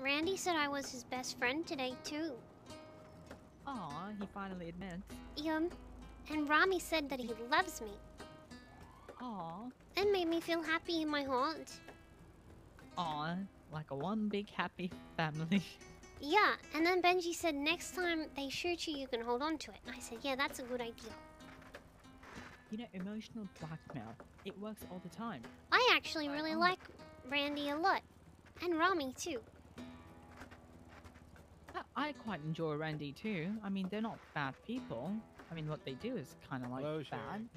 Randy said I was his best friend today, too. Aw, he finally admits. Yum. And Ramee said that he loves me. Aw, It made me feel happy in my heart. aw, like a one big happy family. Yeah, and then Benji said next time they shoot you, you can hold on to it. I said, yeah, that's a good idea. You know, emotional blackmail. It works all the time. I actually really like Randy a lot. And Ramee, too. I, quite enjoy Randy too. I mean, they're not bad people. I mean, what they do is kind of like Hello, Sherry. bad.